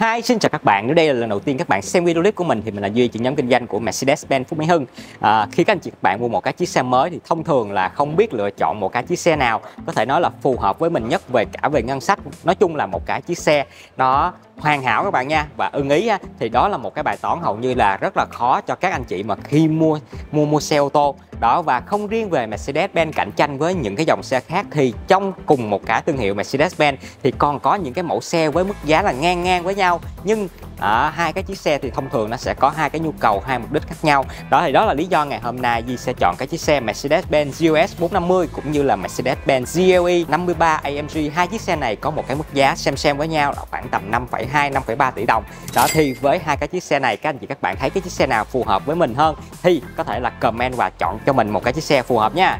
Hi, xin chào các bạn. Nếu đây là lần đầu tiên các bạn xem video clip của mình thì mình là Duy, trưởng nhóm kinh doanh của Mercedes-Benz Phú Mỹ Hưng. À, khi các anh chị các bạn mua một cái chiếc xe mới thì thông thường là không biết lựa chọn một cái chiếc xe nào có thể nói là phù hợp với mình nhất về cả về ngân sách. Nói chung là một cái chiếc xe nó hoàn hảo các bạn nha và ưng ý thì đó là một cái bài toán hầu như là rất là khó cho các anh chị mà khi mua mua mua xe ô tô đó và không riêng về Mercedes-Benz cạnh tranh với những cái dòng xe khác thì trong cùng một cái thương hiệu Mercedes-Benz thì còn có những cái mẫu xe với mức giá là ngang ngang với nhau. Nhưng ở hai cái chiếc xe thì thông thường nó sẽ có hai cái nhu cầu hai mục đích khác nhau. Đó thì đó là lý do ngày hôm nay Di sẽ chọn cái chiếc xe Mercedes-Benz GLS 450 cũng như là Mercedes-Benz GLE 53 AMG hai chiếc xe này có một cái mức giá xem xem với nhau là khoảng tầm 5,2 5,3 tỷ đồng. Đó thì với hai cái chiếc xe này các anh chị các bạn thấy cái chiếc xe nào phù hợp với mình hơn thì có thể là comment và chọn cho mình một cái chiếc xe phù hợp nha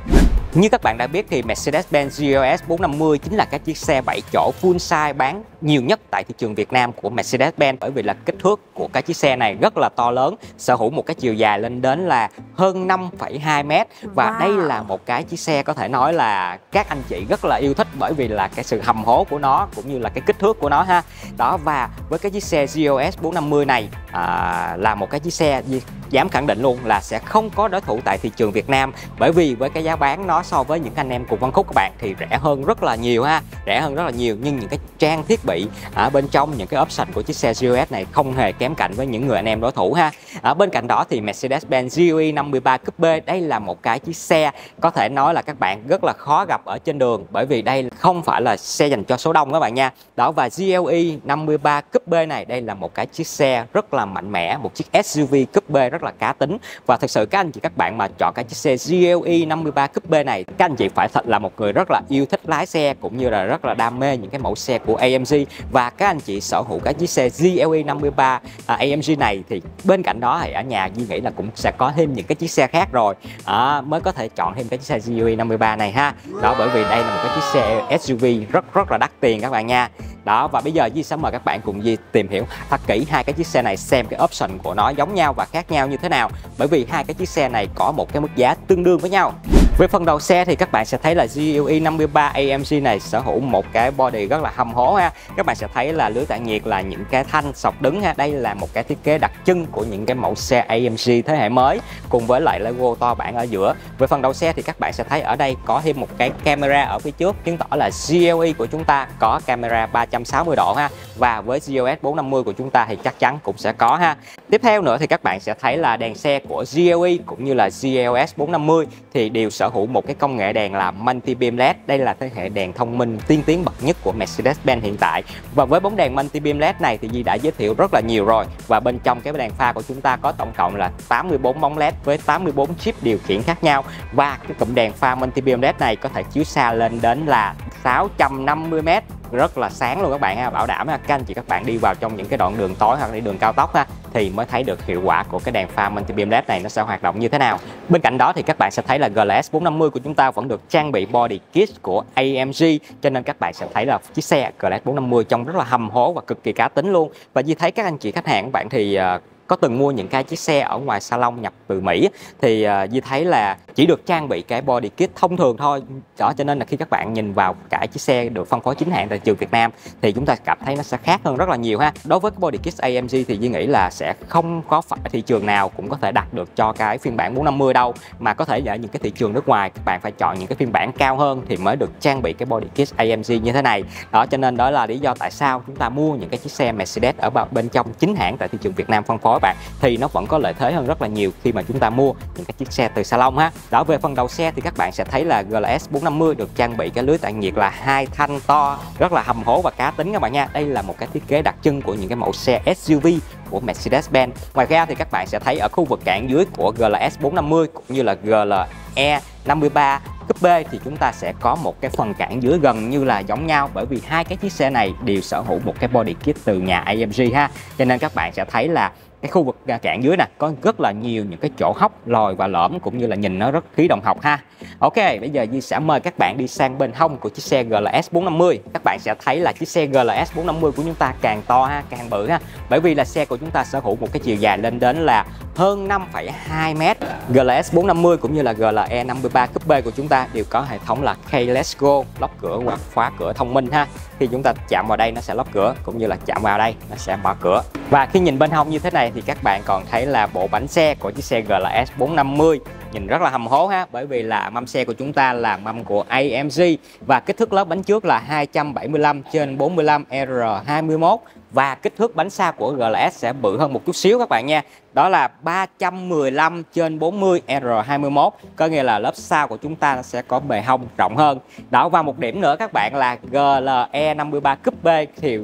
như các bạn đã biết thì Mercedes-Benz GLS 450 chính là cái chiếc xe 7 chỗ full size bán nhiều nhất tại thị trường Việt Nam của Mercedes-Benz bởi vì là kích thước của cái chiếc xe này rất là to lớn, sở hữu một cái chiều dài lên đến là hơn 5,2 m và wow. đây là một cái chiếc xe có thể nói là các anh chị rất là yêu thích bởi vì là cái sự hầm hố của nó cũng như là cái kích thước của nó ha. Đó và với cái chiếc xe GLS 450 này à, là một cái chiếc xe dám khẳng định luôn là sẽ không có đối thủ tại thị trường Việt Nam. Bởi vì với cái giá bán nó so với những anh em cùng Văn khúc các bạn thì rẻ hơn rất là nhiều ha. Rẻ hơn rất là nhiều nhưng những cái trang thiết bị ở bên trong những cái option của chiếc xe GLS này không hề kém cạnh với những người anh em đối thủ ha. Ở bên cạnh đó thì Mercedes-Benz GUE 53 Coupe đây là một cái chiếc xe có thể nói là các bạn rất là khó gặp ở trên đường bởi vì đây không phải là xe dành cho số đông các bạn nha. Đó và GLE 53 Coupe này đây là một cái chiếc xe rất là mạnh mẽ một chiếc SUV Coupe rất là cá tính. Và thật sự các anh chị các bạn mà chọn cái chiếc xe GLE 53 Coupe này các anh chị phải thật là một người rất là yêu thích lái xe cũng như là rất là đam mê những cái mẫu xe của AMG và các anh chị sở hữu cái chiếc xe GLE 53 à, AMG này thì bên cạnh đó thì ở nhà Duy nghĩ là cũng sẽ có thêm những cái chiếc xe khác rồi. À, mới có thể chọn thêm cái chiếc xe GLE 53 này ha. Đó bởi vì đây là một cái chiếc xe SUV rất rất là đắt tiền các bạn nha đó, và bây giờ Di sẽ mời các bạn cùng Di tìm hiểu thật kỹ hai cái chiếc xe này, xem cái option của nó giống nhau và khác nhau như thế nào. Bởi vì hai cái chiếc xe này có một cái mức giá tương đương với nhau về phần đầu xe thì các bạn sẽ thấy là GLE 53 AMG này sở hữu một cái body rất là hầm hố ha. Các bạn sẽ thấy là lưới tản nhiệt là những cái thanh sọc đứng ha. Đây là một cái thiết kế đặc trưng của những cái mẫu xe AMG thế hệ mới, cùng với lại logo to bản ở giữa. Về phần đầu xe thì các bạn sẽ thấy ở đây có thêm một cái camera ở phía trước, chứng tỏ là GLE của chúng ta có camera 360 độ ha. Và với GLS 450 của chúng ta thì chắc chắn cũng sẽ có ha. Tiếp theo nữa thì các bạn sẽ thấy là đèn xe của GLE cũng như là GLS 450 thì đều sở hữu một cái công nghệ đèn là multi beam led. Đây là thế hệ đèn thông minh, tiên tiến bậc nhất của Mercedes-Benz hiện tại. Và với bóng đèn multi beam led này thì Di đã giới thiệu rất là nhiều rồi. Và bên trong cái đèn pha của chúng ta có tổng cộng là 84 bóng led với 84 chip điều khiển khác nhau. Và cái cụm đèn pha multi beam led này có thể chiếu xa lên đến là 650 m rất là sáng luôn các bạn ha, bảo đảm ha. Các anh chị các bạn đi vào trong những cái đoạn đường tối hoặc là đường cao tốc ha thì mới thấy được hiệu quả của cái đèn pha multi beam led này nó sẽ hoạt động như thế nào. Bên cạnh đó thì các bạn sẽ thấy là GLS 450 của chúng ta vẫn được trang bị body kit của AMG cho nên các bạn sẽ thấy là chiếc xe GLS 450 trông rất là hầm hố và cực kỳ cá tính luôn. Và như thấy các anh chị khách hàng các bạn thì ờ, có từng mua những cái chiếc xe ở ngoài salon nhập từ Mỹ thì uh, Di thấy là chỉ được trang bị cái body kit thông thường thôi. Đó cho nên là khi các bạn nhìn vào cả chiếc xe được phân phối chính hãng tại trường Việt Nam thì chúng ta cảm thấy nó sẽ khác hơn rất là nhiều ha. Đối với cái body kit AMG thì Di nghĩ là sẽ không có phải thị trường nào cũng có thể đặt được cho cái phiên bản 450 đâu mà có thể ở những cái thị trường nước ngoài các bạn phải chọn những cái phiên bản cao hơn thì mới được trang bị cái body kit AMG như thế này. Đó cho nên đó là lý do tại sao chúng ta mua những cái chiếc xe Mercedes ở bên trong chính hãng tại thị trường Việt Nam phân phối bạn. Thì nó vẫn có lợi thế hơn rất là nhiều khi mà chúng ta mua những cái chiếc xe từ salon ha. Đó, về phần đầu xe thì các bạn sẽ thấy là GLS 450 được trang bị cái lưới tản nhiệt là hai thanh to, rất là hầm hố và cá tính các bạn nha. Đây là một cái thiết kế đặc trưng của những cái mẫu xe SUV của Mercedes-Benz. Ngoài ra thì các bạn sẽ thấy ở khu vực cản dưới của GLS 450 cũng như là GLE 53 Cúp B thì chúng ta sẽ có một cái phần cản dưới gần như là giống nhau bởi vì hai cái chiếc xe này đều sở hữu một cái body kit từ nhà AMG ha. Cho nên các bạn sẽ thấy là cái khu vực à, cạn dưới nè, có rất là nhiều những cái chỗ hốc lồi và lõm cũng như là nhìn nó rất khí động học ha. Ok, bây giờ Di sẽ mời các bạn đi sang bên hông của chiếc xe GLS 450 các bạn sẽ thấy là chiếc xe GLS 450 của chúng ta càng to ha, càng bự ha. Bởi vì là xe của chúng ta sở hữu một cái chiều dài lên đến là hơn 5,2 m GLS 450 cũng như là GLE 53 Coupe của chúng ta đều có hệ thống là Keyless Go lóc cửa hoặc khóa cửa thông minh ha. Khi chúng ta chạm vào đây nó sẽ lóc cửa cũng như là chạm vào đây nó sẽ mở cửa. Và khi nhìn bên hông như thế này thì các bạn còn thấy là bộ bánh xe của chiếc xe GLS 450 nhìn rất là hầm hố ha bởi vì là mâm xe của chúng ta là mâm của AMG và kích thước lớp bánh trước là 275 trên 45 R21 và kích thước bánh sau của GLS sẽ bự hơn một chút xíu các bạn nha. Đó là 315 trên 40 R21 có nghĩa là lớp sau của chúng ta sẽ có bề hông rộng hơn. Đó, và một điểm nữa các bạn là GLE 53 Coupe thì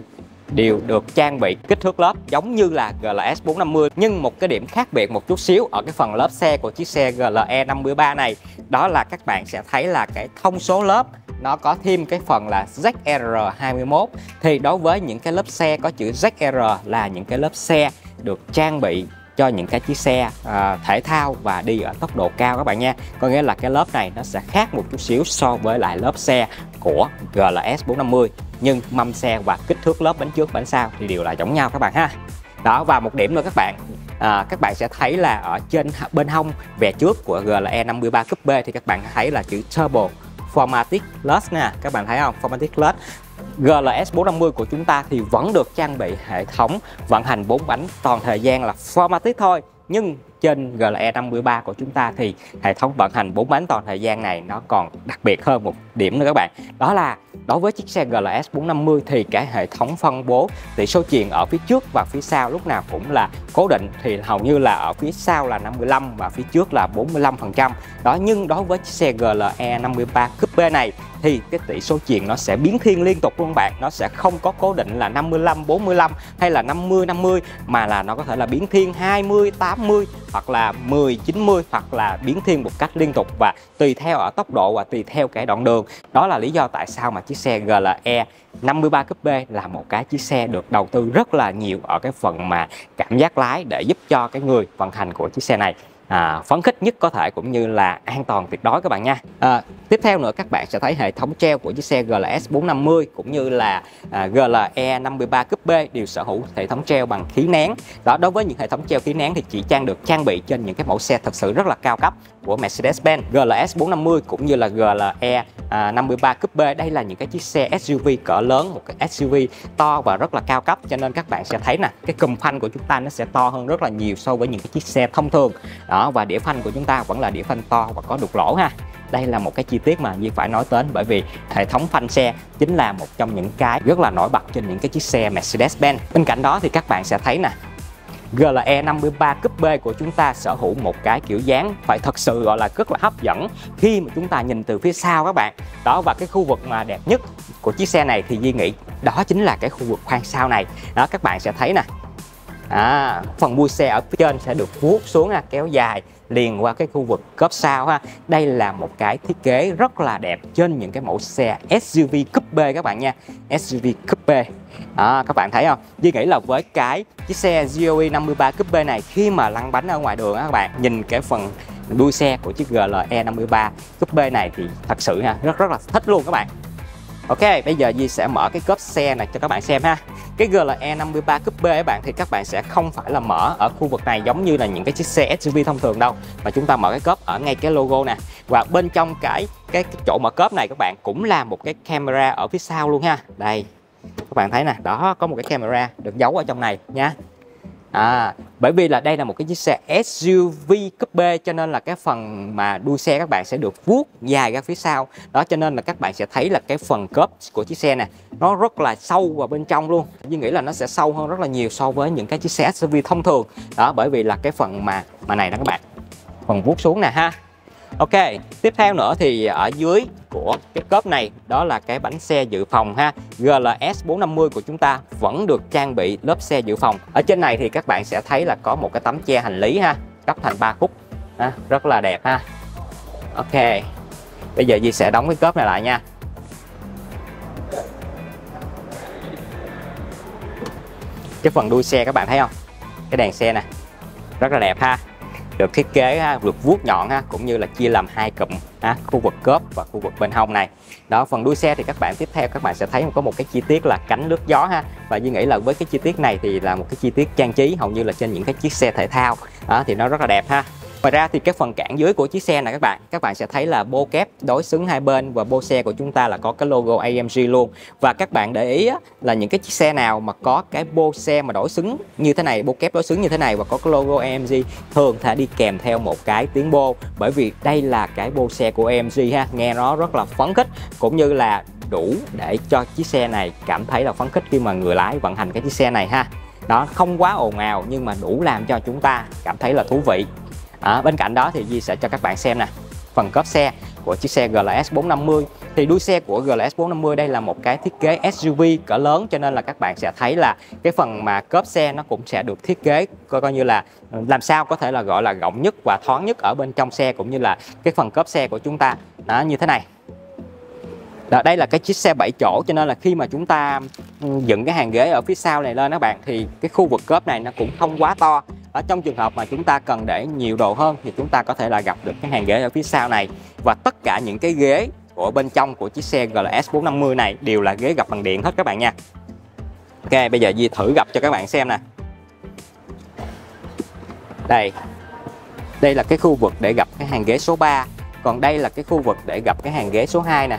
đều được trang bị kích thước lớp giống như là GLS 450 nhưng một cái điểm khác biệt một chút xíu ở cái phần lớp xe của chiếc xe GLE 53 này, đó là các bạn sẽ thấy là cái thông số lớp nó có thêm cái phần là ZR21 thì đối với những cái lớp xe có chữ ZR là những cái lớp xe được trang bị cho những cái chiếc xe à, thể thao và đi ở tốc độ cao các bạn nha. Có nghĩa là cái lớp này nó sẽ khác một chút xíu so với lại lớp xe của GLS 450 nhưng mâm xe và kích thước lớp bánh trước bánh sau thì đều là giống nhau các bạn ha. Đó và một điểm nữa các bạn. À, các bạn sẽ thấy là ở trên bên hông về trước của GLE 53 Coupe thì các bạn thấy là chữ Turbo Formatic Plus nè các bạn thấy không? Formatic Plus. GLS 450 của chúng ta thì vẫn được trang bị hệ thống vận hành 4 bánh toàn thời gian là Formatic thôi. Nhưng trên GLE 53 của chúng ta thì hệ thống vận hành 4 bánh toàn thời gian này nó còn đặc biệt hơn một điểm nữa các bạn. Đó là đối với chiếc xe GLS 450 thì cái hệ thống phân bố tỷ số truyền ở phía trước và phía sau lúc nào cũng là cố định thì hầu như là ở phía sau là 55 và phía trước là 45% đó, nhưng đối với chiếc xe GLE 53 Coupe này thì cái tỷ số chuyền nó sẽ biến thiên liên tục luôn bạn. Nó sẽ không có cố định là 55 45 hay là 50 50 mà là nó có thể là biến thiên 20 80 hoặc là 10 90 hoặc là biến thiên một cách liên tục và tùy theo ở tốc độ và tùy theo cái đoạn đường. Đó là lý do tại sao mà chiếc xe GLE 53 Coupe là một cái chiếc xe được đầu tư rất là nhiều ở cái phần mà cảm giác lái để giúp cho cái người vận hành của chiếc xe này à, phấn khích nhất có thể cũng như là an toàn tuyệt đối các bạn nha. À, tiếp theo nữa các bạn sẽ thấy hệ thống treo của chiếc xe GLS 450 cũng như là à, GLE 53 Coupe đều sở hữu hệ thống treo bằng khí nén. Đó đối với những hệ thống treo khí nén thì chỉ trang được trang bị trên những cái mẫu xe thật sự rất là cao cấp của Mercedes-Benz GLS 450 cũng như là GLE à, 53 Coupe đây là những cái chiếc xe SUV cỡ lớn một cái SUV to và rất là cao cấp. Cho nên các bạn sẽ thấy nè cái cùm phanh của chúng ta nó sẽ to hơn rất là nhiều so với những cái chiếc xe thông thường. Đó và đĩa phanh của chúng ta vẫn là đĩa phanh to và có đục lỗ ha. Đây là một cái chi tiết mà Duy phải nói đến bởi vì hệ thống phanh xe chính là một trong những cái rất là nổi bật trên những cái chiếc xe Mercedes-Benz. Bên cạnh đó thì các bạn sẽ thấy nè GLE 53 Coupe của chúng ta sở hữu một cái kiểu dáng phải thật sự gọi là rất là hấp dẫn khi mà chúng ta nhìn từ phía sau các bạn. Đó, và cái khu vực mà đẹp nhất của chiếc xe này thì Duy nghĩ đó chính là cái khu vực khoang sau này. Đó, các bạn sẽ thấy nè à, phần mui xe ở phía trên sẽ được vuốt xuống ha, kéo dài liền qua cái khu vực cốp sau ha. Đây là một cái thiết kế rất là đẹp trên những cái mẫu xe SUV coupe các bạn nha. SUV coupe à, các bạn thấy không? Duy nghĩ là với cái chiếc xe GOE 53 coupe này khi mà lăn bánh ở ngoài đường á các bạn nhìn cái phần đuôi xe của chiếc GLE 53 coupe này thì thật sự ha rất rất là thích luôn các bạn. Ok, bây giờ Di sẽ mở cái cốp xe này cho các bạn xem ha. Cái GLE 53 Coupe các bạn thì các bạn sẽ không phải là mở ở khu vực này giống như là những cái chiếc xe SUV thông thường đâu. Mà chúng ta mở cái cốp ở ngay cái logo nè. Và bên trong cái cái, cái chỗ mở cốp này các bạn cũng là một cái camera ở phía sau luôn ha. Đây, các bạn thấy nè, đó có một cái camera được giấu ở trong này nha. À, bởi vì là đây là một cái chiếc xe SUV coupe cho nên là cái phần mà đuôi xe các bạn sẽ được vuốt dài ra phía sau. Đó cho nên là các bạn sẽ thấy là cái phần cốp của chiếc xe này nó rất là sâu vào bên trong luôn. Nhưng nghĩ là nó sẽ sâu hơn rất là nhiều so với những cái chiếc xe SUV thông thường. Đó bởi vì là cái phần mà mà này đó các bạn. Phần vuốt xuống nè ha. Ok, tiếp theo nữa thì ở dưới của cái cốp này đó là cái bánh xe dự phòng ha. GLS 450 của chúng ta vẫn được trang bị lớp xe dự phòng. Ở trên này thì các bạn sẽ thấy là có một cái tấm che hành lý ha gấp thành 3 khúc ha, rất là đẹp ha. Ok bây giờ Di sẽ đóng cái cốp này lại nha. Cái phần đuôi xe các bạn thấy không? Cái đèn xe nè rất là đẹp ha được thiết kế ha, được vuốt nhọn ha cũng như là chia làm hai cụm ha, khu vực cốp và khu vực bên hông này. Đó phần đuôi xe thì các bạn tiếp theo các bạn sẽ thấy có một cái chi tiết là cánh lướt gió ha. Và Duy nghĩ là với cái chi tiết này thì là một cái chi tiết trang trí hầu như là trên những cái chiếc xe thể thao. Đó, thì nó rất là đẹp ha. Ngoài ra thì cái phần cản dưới của chiếc xe này các bạn các bạn sẽ thấy là bô kép đối xứng hai bên và bô xe của chúng ta là có cái logo AMG luôn. Và các bạn để ý á, là những cái chiếc xe nào mà có cái bô xe mà đối xứng như thế này bô kép đối xứng như thế này và có cái logo AMG thường sẽ đi kèm theo một cái tiếng bô. Bởi vì đây là cái bô xe của AMG ha nghe nó rất là phấn khích cũng như là đủ để cho chiếc xe này cảm thấy là phấn khích khi mà người lái vận hành cái chiếc xe này ha. Đó không quá ồn ào nhưng mà đủ làm cho chúng ta cảm thấy là thú vị à, bên cạnh đó thì Di sẽ cho các bạn xem nè phần cốp xe của chiếc xe GLS 450 thì đuôi xe của GLS 450 đây là một cái thiết kế SUV cỡ lớn cho nên là các bạn sẽ thấy là cái phần mà cốp xe nó cũng sẽ được thiết kế coi coi như là ừ, làm sao có thể là gọi là rộng nhất và thoáng nhất ở bên trong xe cũng như là cái phần cốp xe của chúng ta. Đó như thế này. Đó, đây là cái chiếc xe 7 chỗ cho nên là khi mà chúng ta ừ, dựng cái hàng ghế ở phía sau này lên các bạn thì cái khu vực cốp này nó cũng không quá to ở trong trường hợp mà chúng ta cần để nhiều đồ hơn thì chúng ta có thể là gặp được cái hàng ghế ở phía sau này. Và tất cả những cái ghế của bên trong của chiếc xe GLS 450 này đều là ghế gập bằng điện hết các bạn nha. Ok, bây giờ Di thử gặp cho các bạn xem nè. Đây. Đây là cái khu vực để gặp cái hàng ghế số 3 còn đây là cái khu vực để gặp cái hàng ghế số 2 nè.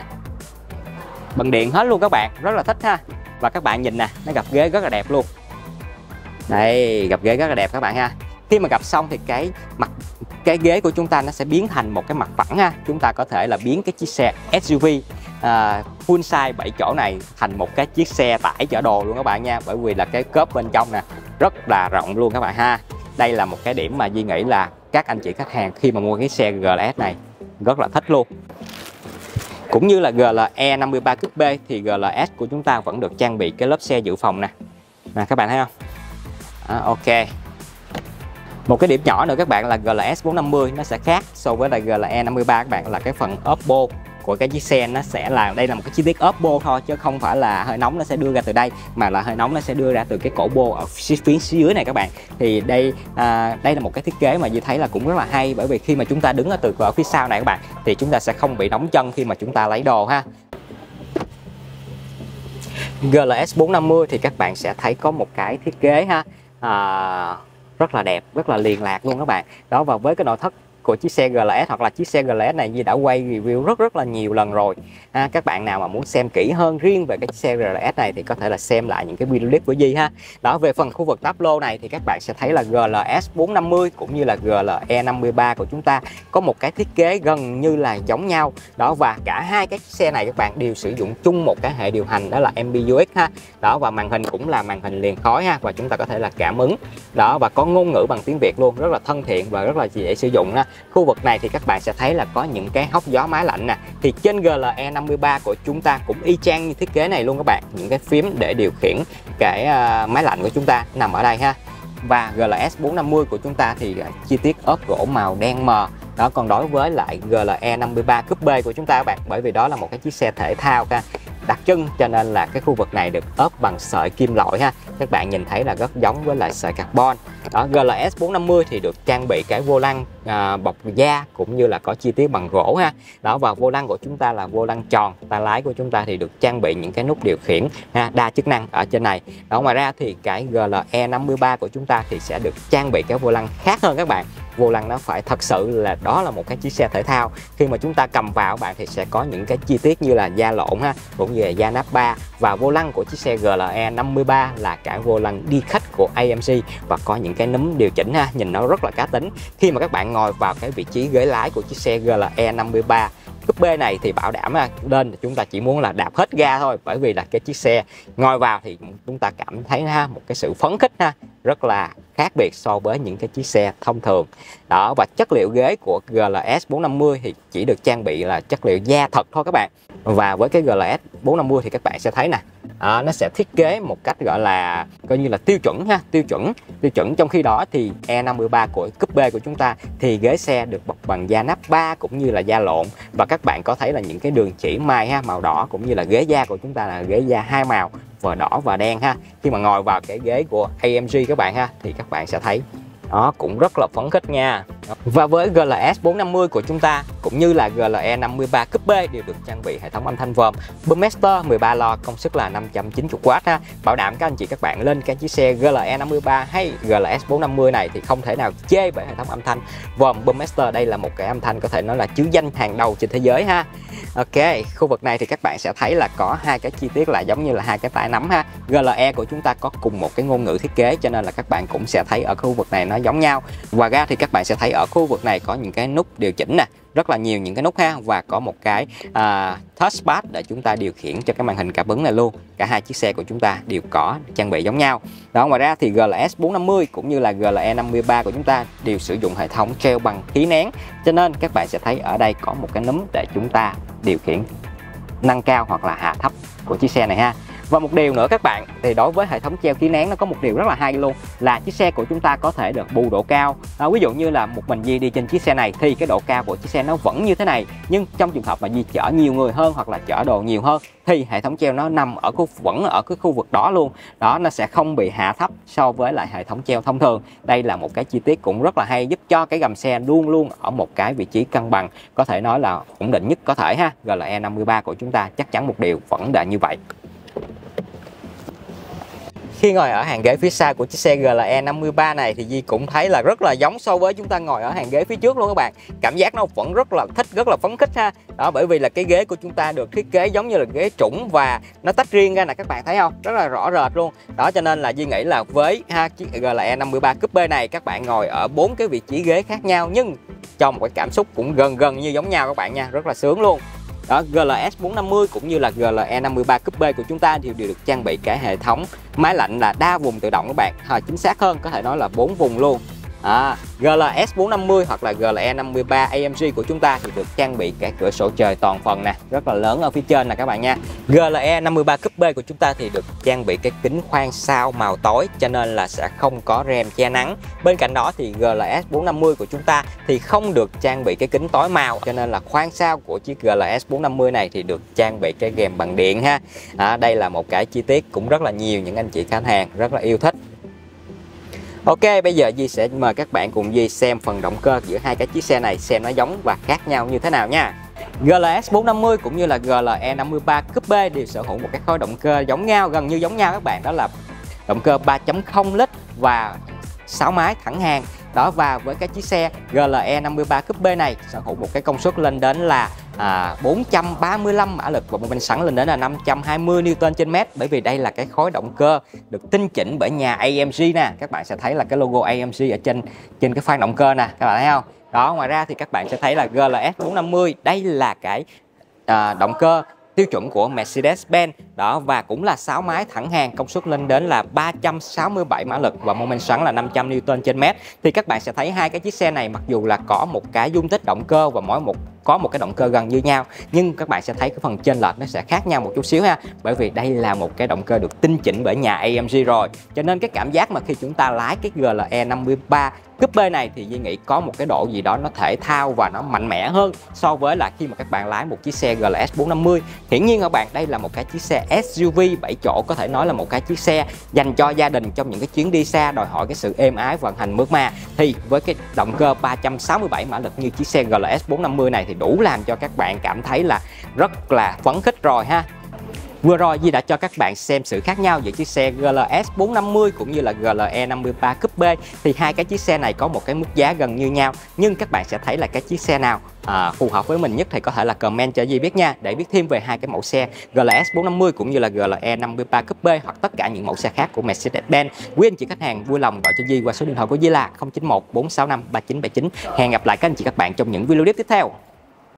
Bằng điện hết luôn các bạn, rất là thích ha. Và các bạn nhìn nè, nó gặp ghế rất là đẹp luôn đây gặp ghế rất là đẹp các bạn ha. Khi mà gặp xong thì cái mặt cái ghế của chúng ta nó sẽ biến thành một cái mặt phẳng ha. Chúng ta có thể là biến cái chiếc xe SUV à, full size 7 chỗ này thành một cái chiếc xe tải chở đồ luôn các bạn nha. Bởi vì là cái cốp bên trong nè rất là rộng luôn các bạn ha. Đây là một cái điểm mà Duy nghĩ là các anh chị khách hàng khi mà mua cái xe GLS này rất là thích luôn. Cũng như là GLE 53 Coupe B thì GLS của chúng ta vẫn được trang bị cái lớp xe dự phòng nè. Nè các bạn thấy không? À, ok. Một cái điểm nhỏ nữa các bạn là GLS 450 nó sẽ khác so với là GLE 53 các bạn là cái phần Oppo của cái chiếc xe nó sẽ là đây là một cái chi tiết Oppo thôi chứ không phải là hơi nóng nó sẽ đưa ra từ đây mà là hơi nóng nó sẽ đưa ra từ cái cổ bô ở phía, dưới này các bạn. Thì đây à, đây là một cái thiết kế mà như thấy là cũng rất là hay bởi vì khi mà chúng ta đứng ở từ ở phía sau này các bạn thì chúng ta sẽ không bị nóng chân khi mà chúng ta lấy đồ ha. GLS 450 thì các bạn sẽ thấy có một cái thiết kế ha à, rất là đẹp rất là liền lạc luôn các bạn. Đó và với cái nội thất của chiếc xe GLS hoặc là chiếc xe GLS này Di đã quay review rất rất là nhiều lần rồi. Ha, các bạn nào mà muốn xem kỹ hơn riêng về cái chiếc xe GLS này thì có thể là xem lại những cái video clip của Di ha. Đó về phần khu vực táp lô này thì các bạn sẽ thấy là GLS 450 cũng như là GLE 53 của chúng ta có một cái thiết kế gần như là giống nhau. Đó và cả hai cái xe này các bạn đều sử dụng chung một cái hệ điều hành đó là MBUX ha. Đó và màn hình cũng là màn hình liền khói ha và chúng ta có thể là cảm ứng. Đó và có ngôn ngữ bằng tiếng Việt luôn rất là thân thiện và rất là dễ sử dụng ha khu vực này thì các bạn sẽ thấy là có những cái hốc gió máy lạnh nè. Thì trên GLE 53 của chúng ta cũng y chang như thiết kế này luôn các bạn. Những cái phím để điều khiển cái à, máy lạnh của chúng ta nằm ở đây ha. Và GLS 450 của chúng ta thì à, chi tiết ốp gỗ màu đen mờ. Đó, còn đối với lại GLE 53 Coupe của chúng ta các bạn, bởi vì đó là một cái chiếc xe thể thao ha đặc trưng cho nên là cái khu vực này được ốp bằng sợi kim loại ha. Các bạn nhìn thấy là rất giống với lại sợi carbon. Đó GLS 450 thì được trang bị cái vô lăng à, bọc da cũng như là có chi tiết bằng gỗ ha. Đó và vô lăng của chúng ta là vô lăng tròn. Tay lái của chúng ta thì được trang bị những cái nút điều khiển ha, đa chức năng ở trên này. Đó ngoài ra thì cái GLE 53 của chúng ta thì sẽ được trang bị cái vô lăng khác hơn các bạn vô lăng nó phải thật sự là đó là một cái chiếc xe thể thao. Khi mà chúng ta cầm vào, bạn thì sẽ có những cái chi tiết như là da lộn ha, cũng như là da nắp ba. Và vô lăng của chiếc xe GLE 53 là cả vô lăng đi khách của AMC và có những cái núm điều chỉnh ha, nhìn nó rất là cá tính. Khi mà các bạn ngồi vào cái vị trí ghế lái của chiếc xe GLE 53 cúp B này thì bảo đảm lên chúng ta chỉ muốn là đạp hết ga thôi. Bởi vì là cái chiếc xe ngồi vào thì chúng ta cảm thấy ha, một cái sự phấn khích ha, rất là khác biệt so với những cái chiếc xe thông thường. Đó, và chất liệu ghế của GLS 450 thì chỉ được trang bị là chất liệu da thật thôi các bạn. Và với cái GLS 450 thì các bạn sẽ thấy nè à, nó sẽ thiết kế một cách gọi là coi như là tiêu chuẩn ha tiêu chuẩn. Tiêu chuẩn trong khi đó thì E53 của coupe B của chúng ta thì ghế xe được bọc bằng da nắp ba cũng như là da lộn. Và các bạn có thấy là những cái đường chỉ mai ha màu đỏ cũng như là ghế da của chúng ta là ghế da hai màu và đỏ và đen ha. Khi mà ngồi vào cái ghế của AMG các bạn ha thì các bạn sẽ thấy nó cũng rất là phấn khích nha và với GLS 450 của chúng ta cũng như là GLE 53 Coupe B đều được trang bị hệ thống âm thanh vòm Boommaster 13 lo công suất là 590W ha bảo đảm các anh chị các bạn lên cái chiếc xe GLE 53 hay GLS 450 này thì không thể nào chê bởi hệ thống âm thanh vòm Boommaster đây là một cái âm thanh có thể nói là chứ danh hàng đầu trên thế giới ha Ok, khu vực này thì các bạn sẽ thấy là có hai cái chi tiết là giống như là hai cái tay nắm ha. GLE của chúng ta có cùng một cái ngôn ngữ thiết kế cho nên là các bạn cũng sẽ thấy ở khu vực này nó giống nhau. và ra thì các bạn sẽ thấy ở khu vực này có những cái nút điều chỉnh nè, rất là nhiều những cái nút ha và có một cái à, touchpad để chúng ta điều khiển cho cái màn hình cảm ứng này luôn. Cả hai chiếc xe của chúng ta đều có trang bị giống nhau. Đó ngoài ra thì GLS 450 cũng như là GLE 53 của chúng ta đều sử dụng hệ thống treo bằng khí nén. Cho nên các bạn sẽ thấy ở đây có một cái núm để chúng ta điều khiển nâng cao hoặc là hạ thấp của chiếc xe này ha và một điều nữa các bạn thì đối với hệ thống treo khí nén nó có một điều rất là hay luôn là chiếc xe của chúng ta có thể được bù độ cao. À, ví dụ như là một mình Di đi trên chiếc xe này thì cái độ cao của chiếc xe nó vẫn như thế này nhưng trong trường hợp mà Di chở nhiều người hơn hoặc là chở đồ nhiều hơn thì hệ thống treo nó nằm ở khu vẫn ở cái khu vực đó luôn. Đó nó sẽ không bị hạ thấp so với lại hệ thống treo thông thường. Đây là một cái chi tiết cũng rất là hay giúp cho cái gầm xe luôn luôn ở một cái vị trí cân bằng có thể nói là ổn định nhất có thể ha. GLE 53 của chúng ta chắc chắn một điều vẫn là như vậy khi ngồi ở hàng ghế phía sau của chiếc xe GLE 53 này thì Di cũng thấy là rất là giống so với chúng ta ngồi ở hàng ghế phía trước luôn các bạn. Cảm giác nó vẫn rất là thích, rất là phấn khích ha. Đó, bởi vì là cái ghế của chúng ta được thiết kế giống như là ghế trũng và nó tách riêng ra nè các bạn thấy không? Rất là rõ rệt luôn. Đó, cho nên là Di nghĩ là với, ha, chiếc GLE 53 Coupe này, các bạn ngồi ở bốn cái vị trí ghế khác nhau, nhưng cho một cái cảm xúc cũng gần gần như giống nhau các bạn nha. Rất là sướng luôn đó GLS 450 cũng như là GLE 53 Coupe của chúng ta thì đều được trang bị cả hệ thống. Máy lạnh là đa vùng tự động các bạn. À, chính xác hơn có thể nói là bốn vùng luôn à, GLS 450 hoặc là GLE 53 AMG của chúng ta thì được trang bị cái cửa sổ trời toàn phần nè rất là lớn ở phía trên nè các bạn nha. GLE 53 Coupe của chúng ta thì được trang bị cái kính khoan sau màu tối cho nên là sẽ không có rèm che nắng. Bên cạnh đó thì GLS 450 của chúng ta thì không được trang bị cái kính tối màu cho nên là khoan sau của chiếc GLS 450 này thì được trang bị cái rèm bằng điện ha. À, đây là một cái chi tiết cũng rất là nhiều những anh chị khách hàng rất là yêu thích. Ok, bây giờ Di sẽ mời các bạn cùng Di xem phần động cơ giữa hai cái chiếc xe này xem nó giống và khác nhau như thế nào nha. GLS 450 cũng như là GLE 53 Coupe đều sở hữu một cái khối động cơ giống nhau, gần như giống nhau các bạn, đó là động cơ 3.0 lít và 6 máy thẳng hàng. Đó và với cái chiếc xe GLE 53 Coupe này sở hữu một cái công suất lên đến là à, 435 mã lực và một bên sẵn lên đến là 520 Newton trên mét. Bởi vì đây là cái khối động cơ được tinh chỉnh bởi nhà AMG nè. Các bạn sẽ thấy là cái logo AMG ở trên trên cái khoang động cơ nè. Các bạn thấy không? Đó ngoài ra thì các bạn sẽ thấy là GLS 450 đây là cái à, động cơ tiêu chuẩn của Mercedes-Benz. Đó và cũng là 6 máy thẳng hàng công suất lên đến là 367 mã lực và mô men xoắn là 500 Newton trên mét. Thì các bạn sẽ thấy hai cái chiếc xe này mặc dù là có một cái dung tích động cơ và mỗi một có một cái động cơ gần như nhau, nhưng các bạn sẽ thấy cái phần trên lệch nó sẽ khác nhau một chút xíu ha. Bởi vì đây là một cái động cơ được tinh chỉnh bởi nhà AMG rồi. Cho nên cái cảm giác mà khi chúng ta lái cái GLE 53 Coupe B này thì Duy nghĩ có một cái độ gì đó nó thể thao và nó mạnh mẽ hơn so với là khi mà các bạn lái một chiếc xe GLS 450 Hiển nhiên các bạn, đây là một cái chiếc xe SUV 7 chỗ có thể nói là một cái chiếc xe dành cho gia đình trong những cái chuyến đi xa, đòi hỏi cái sự êm ái vận hành mượt mà. Thì với cái động cơ 367 mã lực như chiếc xe GLS 450 này thì đủ làm cho các bạn cảm thấy là rất là phấn khích rồi ha Vừa rồi Di đã cho các bạn xem sự khác nhau giữa chiếc xe GLS 450 cũng như là GLE 53 Coupe thì hai cái chiếc xe này có một cái mức giá gần như nhau nhưng các bạn sẽ thấy là cái chiếc xe nào à, phù hợp với mình nhất thì có thể là comment cho Di biết nha để biết thêm về hai cái mẫu xe GLS 450 cũng như là GLE 53 Coupe hoặc tất cả những mẫu xe khác của Mercedes-Benz. Quý anh chị khách hàng vui lòng gọi cho Di qua số điện thoại của Di là 091 465 3979. Hẹn gặp lại các anh chị các bạn trong những video tiếp theo.